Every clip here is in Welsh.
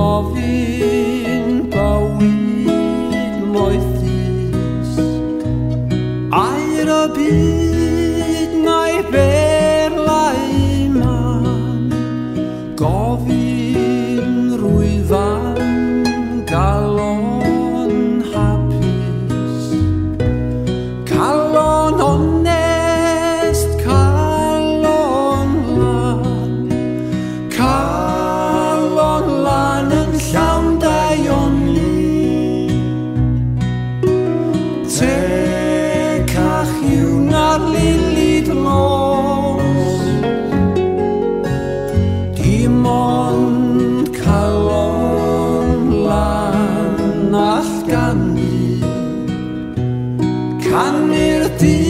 gofyn bywyd moethus A'r y byd mae berlau man Gofyn rwyfan kann mir die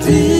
ti.